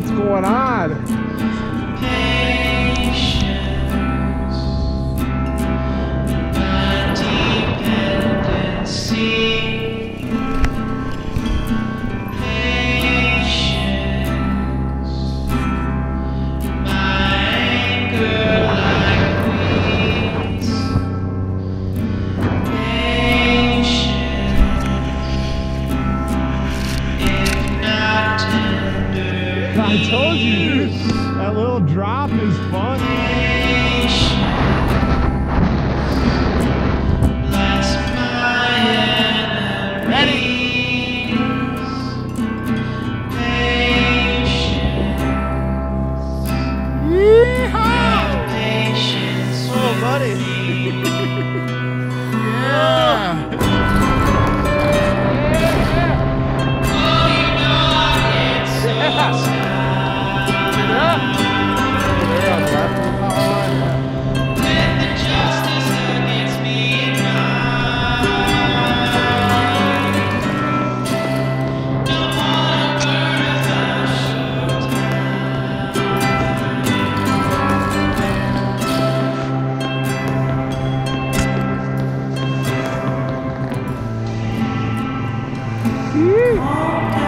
what's going on. Patience, I told you, that little drop is fun. Ready? Yeehaw! Oh, buddy. Ih.